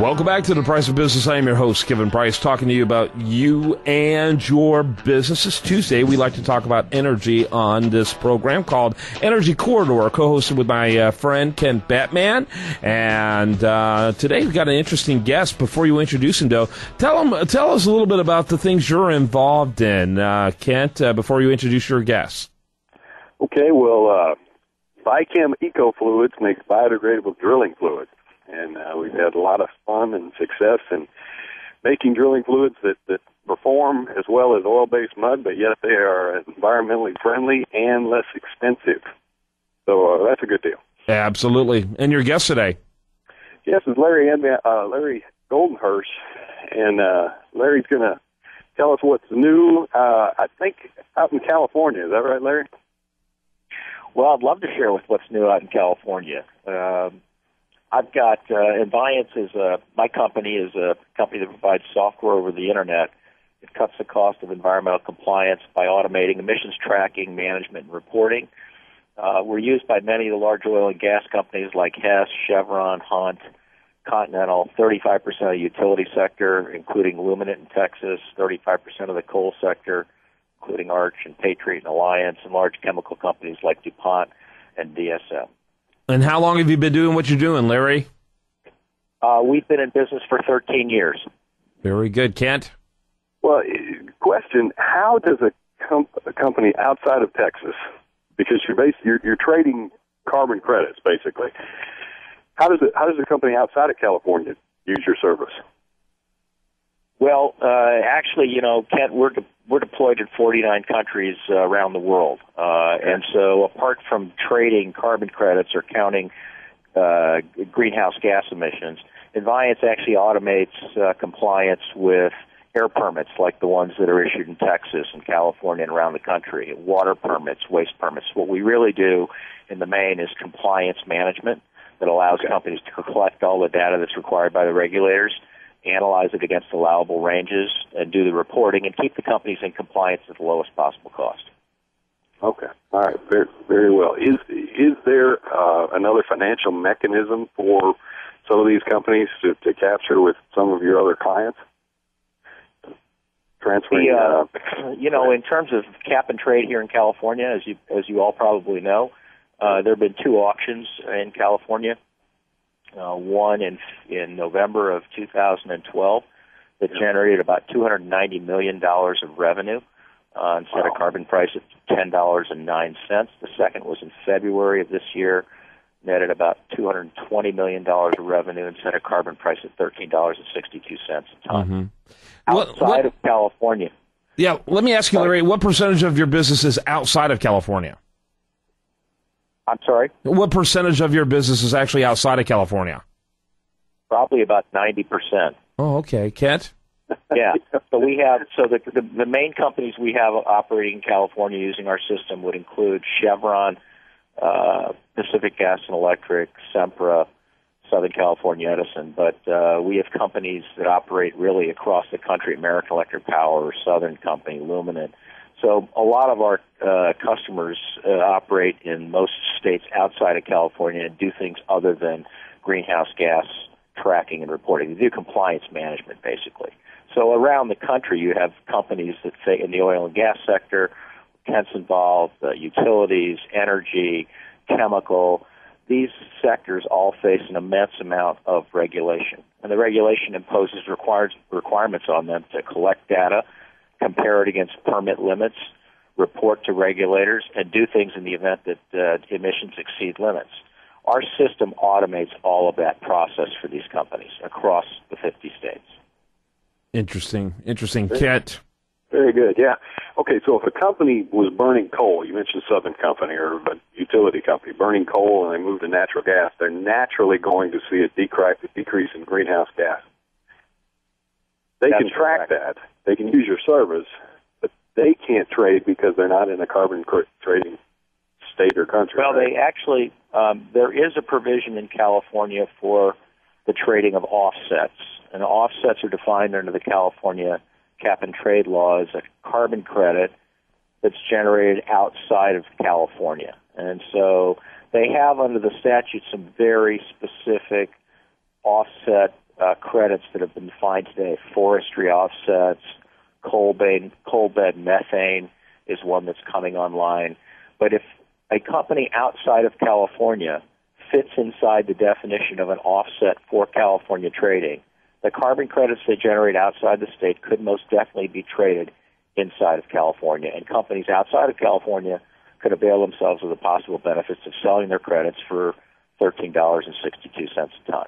Welcome back to the Price of Business. I am your host, Kevin Price, talking to you about you and your business. It's Tuesday. We like to talk about energy on this program called Energy Corridor, co-hosted with my uh, friend Kent Batman. And uh, today we've got an interesting guest. Before you introduce him, though, tell him, tell us a little bit about the things you're involved in, uh, Kent. Uh, before you introduce your guest. Okay. Well, uh, Vichem Eco Fluids makes biodegradable drilling fluids and uh, we've had a lot of fun and success in making drilling fluids that, that perform as well as oil-based mud, but yet they are environmentally friendly and less expensive. So uh, that's a good deal. Absolutely. And your guest today? Yes, is Larry uh, Larry Goldenhersh, and uh, Larry's going to tell us what's new. Uh, I think out in California. Is that right, Larry? Well, I'd love to share with what's new out in California. Um, I've got uh, Enviance is a my company is a company that provides software over the internet. It cuts the cost of environmental compliance by automating emissions tracking, management, and reporting. Uh, we're used by many of the large oil and gas companies like Hess, Chevron, Hunt, Continental, 35% of the utility sector, including Luminant in Texas, 35% of the coal sector, including Arch and Patriot and Alliance, and large chemical companies like DuPont and DSM. And how long have you been doing what you're doing, Larry? Uh, we've been in business for 13 years. Very good, Kent. Well, question: How does a, com- a company outside of Texas, because you're, based, you're you're trading carbon credits basically, how does it how does a company outside of California use your service? Well, uh, actually, you know, Kent, we're de- we're deployed in 49 countries uh, around the world, uh, and so apart from trading carbon credits or counting uh, greenhouse gas emissions, Enviance actually automates uh, compliance with air permits like the ones that are issued in Texas and California and around the country, water permits, waste permits. What we really do in the main is compliance management that allows okay. companies to collect all the data that's required by the regulators analyze it against allowable ranges, and do the reporting, and keep the companies in compliance at the lowest possible cost. Okay. All right. Very, very well. Is is there uh, another financial mechanism for some of these companies to, to capture with some of your other clients? Transferring. The, uh, uh, you know, in terms of cap and trade here in California, as you as you all probably know, uh, there have been two auctions in California uh, one in in November of 2012 that generated about 290 million dollars of revenue uh, and set wow. a carbon price of ten dollars and nine cents. The second was in February of this year, netted about 220 million dollars of revenue and set a carbon price of thirteen dollars and sixty two cents a ton. Mm-hmm. Outside what, what, of California. Yeah, let me ask you, Larry, what percentage of your business is outside of California? I'm sorry? What percentage of your business is actually outside of California? Probably about 90%. Oh, okay. Kent? yeah. So we have so the, the the main companies we have operating in California using our system would include Chevron, uh, Pacific Gas and Electric, Sempra, Southern California Edison. But uh, we have companies that operate really across the country: American Electric Power, Southern Company, Luminant, so a lot of our uh, customers uh, operate in most states outside of California and do things other than greenhouse gas tracking and reporting. They do compliance management basically. So around the country, you have companies that say in the oil and gas sector, Kent's involved, uh, utilities, energy, chemical. These sectors all face an immense amount of regulation, and the regulation imposes requires, requirements on them to collect data compare it against permit limits, report to regulators, and do things in the event that uh, emissions exceed limits. Our system automates all of that process for these companies across the 50 states. Interesting. Interesting. Kent. Very good. Yeah. Okay. So if a company was burning coal, you mentioned Southern Company or a utility company burning coal, and they move to natural gas, they're naturally going to see a decrease in greenhouse gas. They That's can track correct. that they can use your service, but they can't trade because they're not in a carbon trading state or country. Well, right? they actually um, there is a provision in California for the trading of offsets, and offsets are defined under the California cap and trade law as a carbon credit that's generated outside of California, and so they have under the statute some very specific offset uh, credits that have been defined today. Forestry offsets, coal coal bed methane is one that's coming online. But if a company outside of California fits inside the definition of an offset for California trading, the carbon credits they generate outside the state could most definitely be traded inside of California, and companies outside of California could avail themselves of the possible benefits of selling their credits for thirteen dollars and sixty two cents a ton.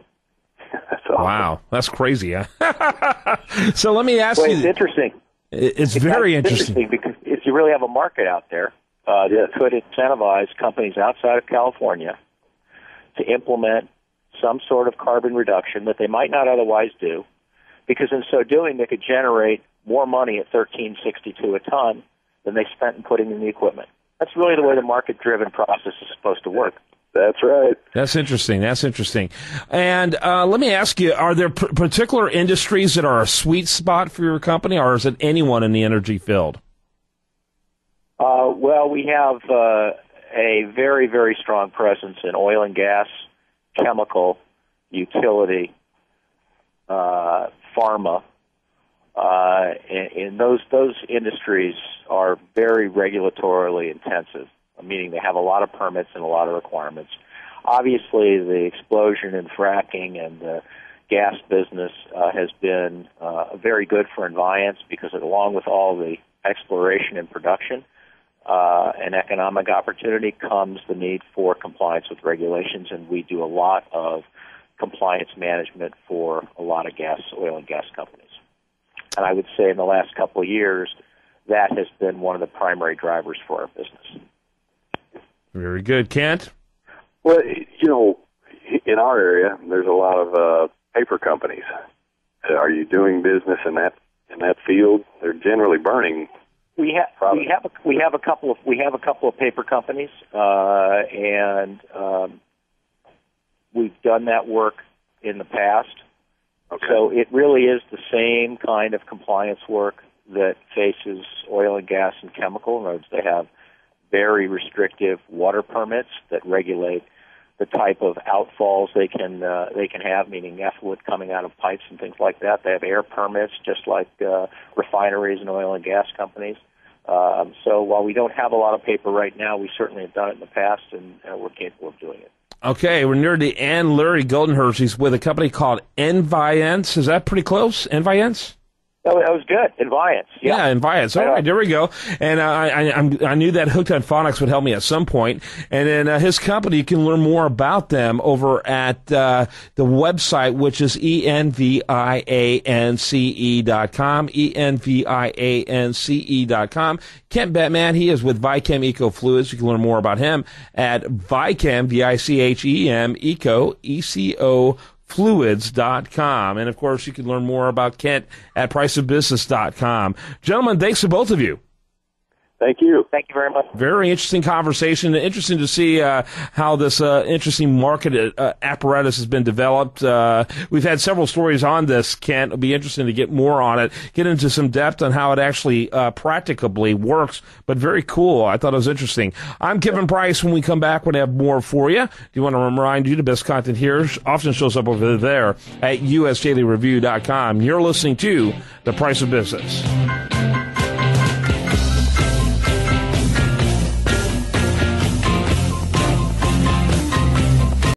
That's awesome. Wow, that's crazy. Huh? so let me ask well, you. It's interesting. It's, it's very interesting. interesting. because if you really have a market out there uh, that could incentivize companies outside of California to implement some sort of carbon reduction that they might not otherwise do, because in so doing they could generate more money at thirteen sixty two a ton than they spent in putting in the equipment. That's really the way the market driven process is supposed to work. That's right. That's interesting. That's interesting. And uh, let me ask you: Are there p- particular industries that are a sweet spot for your company, or is it anyone in the energy field? Uh, well, we have uh, a very, very strong presence in oil and gas, chemical, utility, uh, pharma, uh, and, and those those industries are very regulatorily intensive, meaning they have a lot of permits and a lot of requirements. Obviously, the explosion in fracking and the gas business uh, has been uh, very good for Enviance because, it, along with all the exploration and production uh, and economic opportunity, comes the need for compliance with regulations, and we do a lot of compliance management for a lot of gas, oil and gas companies. And I would say in the last couple of years, that has been one of the primary drivers for our business. Very good, Kent. Well, you know, in our area, there's a lot of uh, paper companies. Are you doing business in that in that field? They're generally burning. We have we have a, we have a couple of we have a couple of paper companies, uh, and um, we've done that work in the past. Okay. So it really is the same kind of compliance work that faces oil and gas and chemical. In other words, they have very restrictive water permits that regulate the type of outfalls they can uh, they can have, meaning effluent coming out of pipes and things like that. They have air permits, just like uh, refineries and oil and gas companies. Um, so while we don't have a lot of paper right now, we certainly have done it in the past, and uh, we're capable of doing it. Okay, we're near the Ann Lurie Goldenhersh. He's with a company called Enviance. Is that pretty close? Enviance? That was good. Enviance. Yeah, Yeah, Enviance. All right, there we go. And uh, I, I, I'm, knew that Hooked on Phonics would help me at some point. And then uh, his company, you can learn more about them over at uh, the website, which is E-N-V-I-A-N-C-E dot com, E-N-V-I-A-N-C-E dot com. Kent Batman, he is with Vichem Eco Fluids. You can learn more about him at Vichem, V-I-C-H-E-M, Eco, E-C-O, fluids.com. And of course, you can learn more about Kent at priceofbusiness.com. Gentlemen, thanks to both of you. Thank you. Thank you very much. Very interesting conversation. Interesting to see uh, how this uh, interesting market uh, apparatus has been developed. Uh, we've had several stories on this, Kent. It'll be interesting to get more on it, get into some depth on how it actually uh, practicably works, but very cool. I thought it was interesting. I'm Kevin Price. When we come back, we'll have more for you. Do you want to remind you the best content here often shows up over there at usdailyreview.com. You're listening to The Price of Business.